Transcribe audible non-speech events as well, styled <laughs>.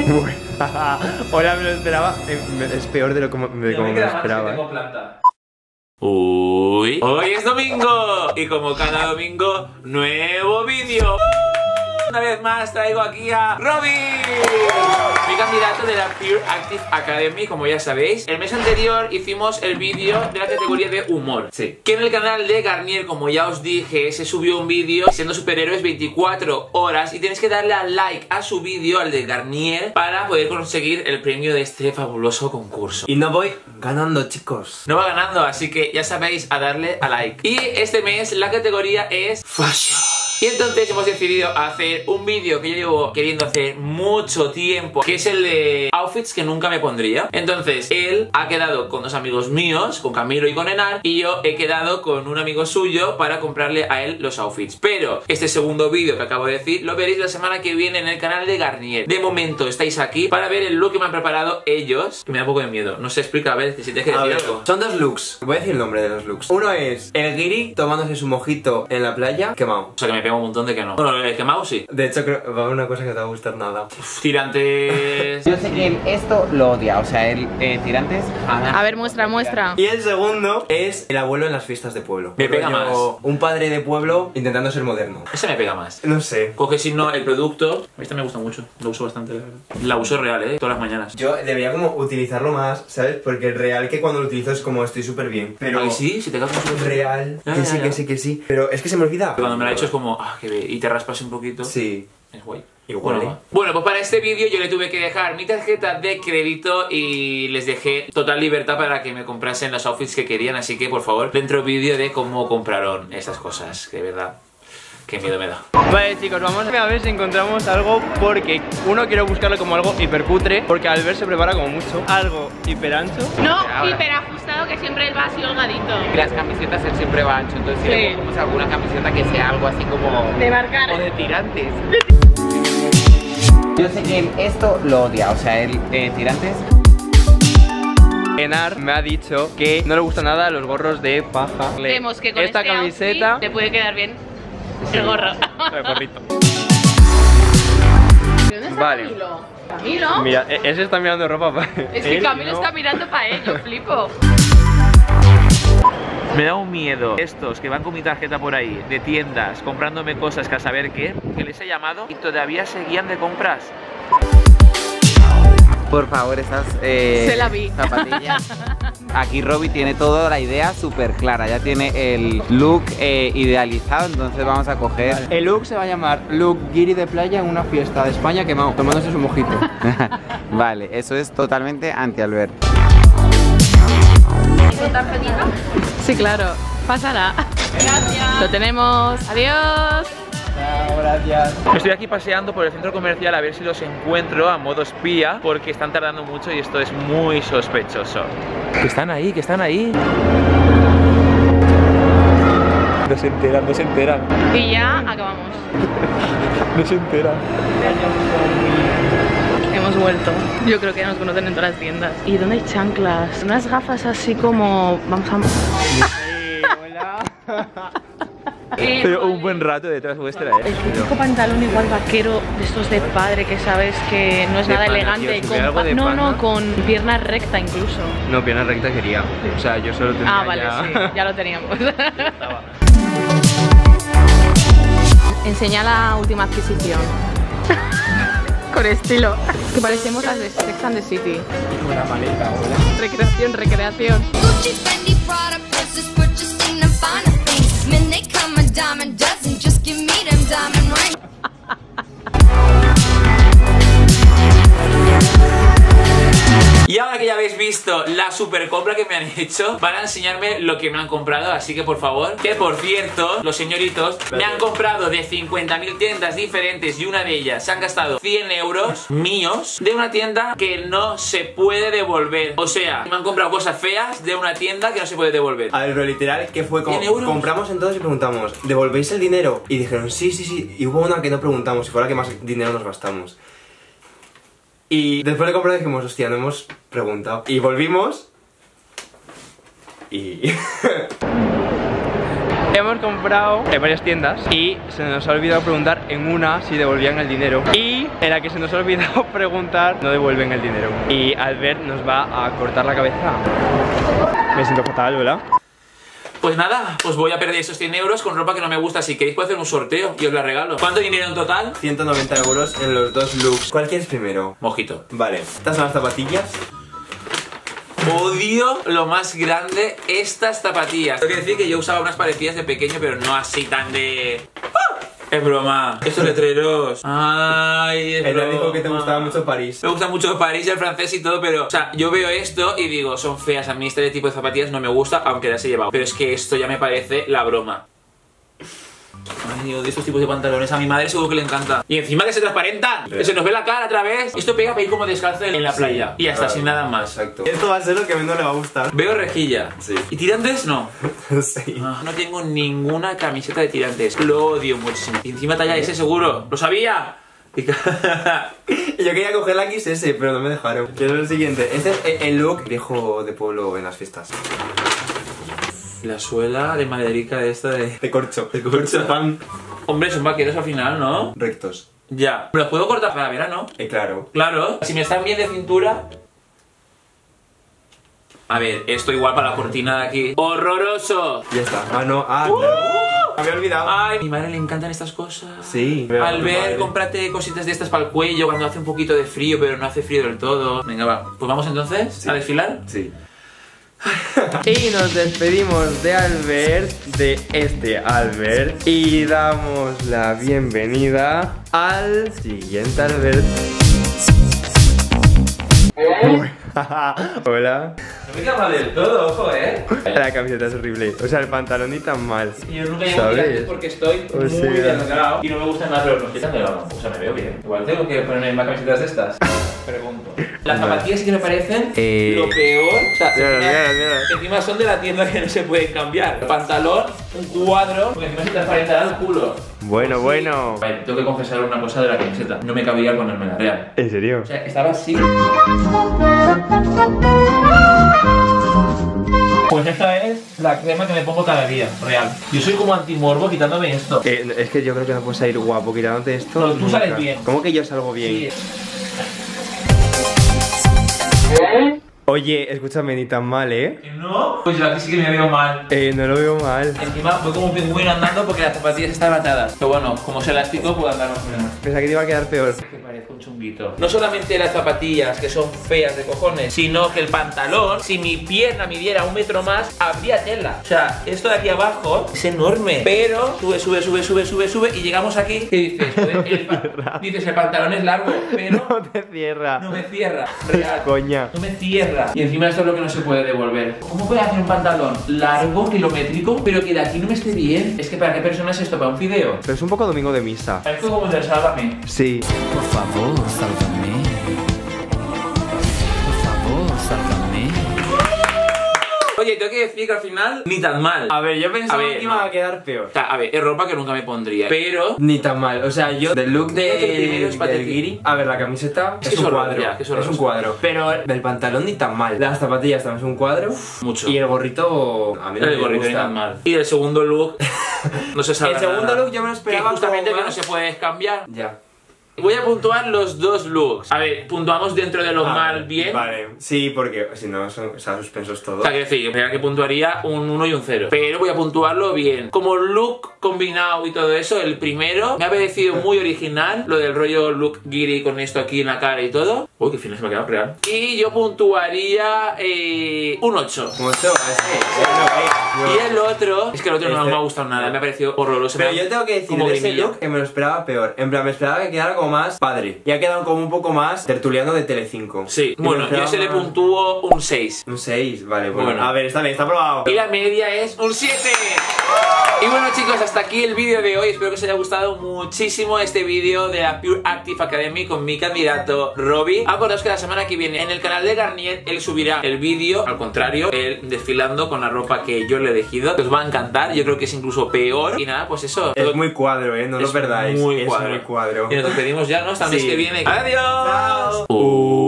<laughs> Hola, me lo esperaba. Eh, Es peor de lo como, de como me lo esperaba. eh. Uy, hoy es domingo y como cada domingo, nuevo vídeo. Una vez más traigo aquí a Robin, mi candidato de la Pure Active Academy, como ya sabéis. El mes anterior hicimos el vídeo de la categoría de humor. Sí. Que en el canal de Garnier, como ya os dije, se subió un vídeo siendo superhéroes 24 horas y tenéis que darle al like a su vídeo, al de Garnier, para poder conseguir el premio de este fabuloso concurso. Y no voy ganando, chicos. No va ganando, así que ya sabéis a darle a like. Y este mes la categoría es Fashion. Y entonces hemos decidido hacer un vídeo que yo llevo queriendo hacer mucho tiempo, que es el de outfits que nunca me pondría. Entonces, él ha quedado con dos amigos míos, con Camilo y con Enar, y yo he quedado con un amigo suyo para comprarle a él los outfits. Pero este segundo vídeo que acabo de decir lo veréis la semana que viene en el canal de Garnier. De momento estáis aquí para ver el look que me han preparado ellos, que me da un poco de miedo. No se explica, a ver si tienes que decir algo. son dos looks. Voy a decir el nombre de los looks. Uno es el guiri tomándose su mojito en la playa, quemado. O sea que me pega un montón de que no. Bueno, el quemado sí. De hecho, creo va a haber una cosa que no te va a gustar nada. Uf, Tirantes. <laughs> Yo sé que él esto lo odia, o sea, él eh, tirantes. A ver, muestra, muestra. Y el segundo es el abuelo en las fiestas de pueblo. Me pega más. Un padre de pueblo intentando ser moderno. Ese me pega más. No sé. Coge si no el producto. Esta me gusta mucho. Lo uso bastante, la verdad. La uso real, eh. Todas las mañanas. Yo debería como utilizarlo más, ¿sabes? Porque el real que cuando lo utilizo es como estoy súper bien. Pero Ay, sí, si te cagas un real, Ya, que ya, sí, ya. que sí, que sí. Pero es que se me olvida. Cuando me lo ha hecho es como, ah, que ve. Y te raspas un poquito. Sí. Es guay. Igual, Bueno, ¿eh? bueno, pues para este vídeo yo le tuve que dejar mi tarjeta de crédito y les dejé total libertad para que me comprasen los outfits que querían, así que por favor, dentro vídeo de cómo compraron estas cosas, que de verdad, qué miedo me da. Vale chicos, vamos a ver si encontramos algo porque uno quiero buscarlo como algo hipercutre porque Albert se prepara como mucho algo hiperancho No, Ahora. hiperajustado, que siempre él va así holgadito. Las camisetas él siempre va ancho, entonces si Sí. le cogemos alguna camiseta que sea algo así como... De marcar. O de tirantes. Yo sé que él esto lo odia, o sea, él eh, tirantes. Enar me ha dicho que no le gusta nada los gorros de paja Vemos que con Esta este camiseta outfit te puede quedar bien el gorro. El gorrito. ¿Dónde está Vale. Camilo? ¿Camilo? Mira, e- ese está mirando ropa para es que él, Camilo no. está mirando para él, yo flipo. Me da un miedo estos que van con mi tarjeta por ahí, de tiendas, comprándome cosas que a saber qué, que les he llamado y todavía seguían de compras. Por favor, esas eh, Se la vi. zapatillas. <laughs> Aquí Robbie tiene toda la idea súper clara, ya tiene el look eh, idealizado, entonces vamos a coger... El look se va a llamar look guiri de playa en una fiesta de España quemado, tomándose su mojito <laughs> vale, eso es totalmente anti-Albert. Sí, claro. Pásala. Gracias. Lo tenemos. Adiós. Estoy aquí paseando por el centro comercial a ver si los encuentro a modo espía porque están tardando mucho y esto es muy sospechoso. Que están ahí, que están ahí. No se enteran, no se enteran, Y ya acabamos. <laughs> no se enteran. Hemos vuelto. Yo creo que ya nos conocen en todas las tiendas. ¿Y dónde hay chanclas? Unas gafas así como. Vamos a. Y <laughs> Pero un buen rato detrás vuestra, El ¿eh? típico pantalón igual vaquero de estos de padre que sabes que no es De nada pana, elegante. tío, con de no, no, con pierna recta incluso. No, pierna recta quería O sea, yo solo tenía Ah, vale, ya... sí, ya lo teníamos. <laughs> Enseña la última adquisición. <laughs> Con estilo. Que parecemos las de Sex and the City. Una maleta, Recreación, recreación. diamond dozen. Just give me them diamond rings. La super compra que me han <laughs> hecho, van a enseñarme lo que me han comprado, así que por favor, que por cierto, los señoritos me han comprado de 50.000 tiendas diferentes y una de ellas se han gastado 100 euros míos de una tienda que no se puede devolver. O sea, me han comprado cosas feas de una tienda que no se puede devolver. A ver, pero literal, que fue como 100 euros. compramos entonces y preguntamos, ¿devolvéis el dinero? Y dijeron, sí, sí, sí. Y hubo una que no preguntamos, y fue la que más dinero nos gastamos. Y después de comprar dijimos, hostia, no hemos preguntado. Y volvimos. Y. <laughs> Hemos comprado en varias tiendas y se nos ha olvidado preguntar en una si devolvían el dinero. Y en la que se nos ha olvidado <laughs> preguntar no devuelven el dinero. Y Albert nos va a cortar la cabeza. Me siento fatal, ¿verdad? Pues nada, pues voy a perder esos 100 euros con ropa que no me gusta. Si queréis puedo hacer un sorteo y os la regalo. ¿Cuánto dinero en total? 190 euros en los dos looks. ¿Cuál quieres primero? Mojito. Vale, estas son las zapatillas. Odio lo más grande estas zapatillas. Tengo que decir que yo usaba unas parecidas de pequeño, pero no así tan de... ¡Ah! Es broma. Estos letreros. Ay, es Ella dijo que te gustaba mucho París. Me gusta mucho París, el francés y todo, pero, o sea, yo veo esto y digo, son feas. A mí este tipo de zapatillas no me gusta, aunque las he llevado. Pero es que esto ya me parece la broma. Ay, odio estos tipos de pantalones. A mi madre seguro que le encanta. Y encima que se transparentan. Que se nos ve la cara otra vez. Esto pega para ir como descalzo en la playa. Y hasta sin nada más. Exacto. Esto va a ser lo que a mí no le va a gustar. Veo rejilla. Sí. ¿Y tirantes? No. <laughs> sí. Ah, No tengo ninguna camiseta de tirantes. Lo odio muchísimo. Y encima talla ese seguro. ¡Lo sabía! <laughs> Yo quería coger la XS, pero no me dejaron. Quiero el siguiente. Este es el look viejo de pueblo en las fiestas. La suela de maderica de esta de... De corcho. De corcho. pan. Hombre, son vaqueros al final, ¿no? Rectos. Ya. ¿Me los puedo cortar para verano? Eh, claro. Claro. Si me están bien de cintura... A ver, esto igual para la cortina de aquí. ¡Horroroso! Ya está. Ah, no. Ah, claro. Me había olvidado. Ay, a mi madre le encantan estas cosas. Sí. Al ver, cómprate cositas de estas para el cuello cuando hace un poquito de frío, pero no hace frío del todo. Venga, va. Pues vamos entonces a desfilar. Sí. Y nos despedimos de Albert, de este Albert, y damos la bienvenida al siguiente Albert. <laughs> Hola. No me queda mal del todo, ojo, eh. La camiseta es horrible. O sea, el pantalón ni tan mal. Y yo nunca llevo tirantes porque estoy O muy sea. delgado y no me gustan nada, pero no estoy tan delgado. O sea, me veo bien. Igual tengo que ponerme más camisetas de estas. Pregunto. Las zapatillas sí que me parecen Eh. lo peor. O sea, encima- son de la tienda que no se pueden cambiar. Pantalón, un cuadro, porque encima se transparentará el culo. Bueno, bueno. Vale, tengo que confesar una cosa de la camiseta. No me cabía ponerme la real. ¿En serio? O sea, estaba así. Pues esta es la crema que me pongo cada día, real. Yo soy como antimorbo quitándome esto. Eh, es que yo creo que no puedes salir guapo quitándote esto. Pero tú nunca. sales bien. ¿Cómo que yo salgo bien? Hein? Oye, escúchame, ni tan mal, ¿eh? ¿Que ¿No? Pues yo aquí sí que me veo mal. Eh, no lo veo mal. Encima voy como un pingüino andando porque las zapatillas están atadas. Pero bueno, como se elástico puedo andar más menos. Pensaba que te iba a quedar peor. Que parezco un chunguito. No solamente las zapatillas, que son feas de cojones, sino que el pantalón, si mi pierna midiera un metro más, habría tela. O sea, esto de aquí abajo es enorme. Pero sube, sube, sube, sube, sube, sube y llegamos aquí. ¿Qué dices? El <laughs> dices, el pantalón es largo, pero <laughs> No te cierra. no me cierra. <laughs> Real. Coña. No me cierra. Y encima esto es lo que no se puede devolver. ¿Cómo puede hacer un pantalón largo, kilométrico, pero que de aquí no me esté bien? Es que para qué persona es esto, para un video. Pero es un poco domingo de misa. Parezco como el del Sálvame. Sí. Por favor, sálvame. Tengo que decir que al final ni tan mal. A ver, yo pensaba ver, que iba no. a quedar peor. O sea, a ver, es ropa que nunca me pondría. Pero. Ni tan mal, o sea, yo del look el de, es del guiri, a ver, la camiseta Es es, un cuadro, ya, es un cuadro, pero del pantalón ni tan mal, las zapatillas también es un cuadro Mucho. y el gorrito a mí no el me gorrito ni gusta. tan mal. Y el segundo look. <laughs> no se sabe. El segundo nada. look yo me lo esperaba Que justamente como que no se puede cambiar. Ya. Voy a puntuar los dos looks. A ver, puntuamos dentro de lo Ah, mal bien. Vale, sí, porque si no son o sea, suspensos O todos. sea, que decir, que puntuaría un 1 y un 0. Pero voy a puntuarlo bien. Como look combinado y todo eso, el primero me ha parecido muy original. Lo del rollo look giri con esto aquí en la cara y todo. Uy, qué final se me ha quedado real. Y yo puntuaría eh, un 8. Como esto, es que, sí, no, eh, Y el otro, es que el otro no Este- me ha gustado nada, me ha parecido horroroso. Pero yo tengo que decir de ese look que me lo esperaba peor. En plan, me esperaba que quedara como más padre. Y ha quedado como un poco más tertuliano de Telecinco. Sí, Y bueno, yo se le puntúo un 6. Un 6, vale, bueno. Bueno. A ver, está bien, está probado. Y la media es un 7. Y bueno chicos, hasta aquí el vídeo de hoy. Espero que os haya gustado muchísimo este vídeo de la Pure Active Academy con mi candidato Robbie. Acordaos que la semana que viene en el canal de Garnier él subirá el vídeo, al contrario, él desfilando con la ropa que yo le he elegido. Que os va a encantar, yo creo que es incluso peor. Y nada, pues eso. Es muy cuadro, eh, no lo es perdáis. Muy es cuadro. muy cuadro. Y nos ya, ¿no? Hasta el mes que viene. ¡Adiós! Chao. Uh.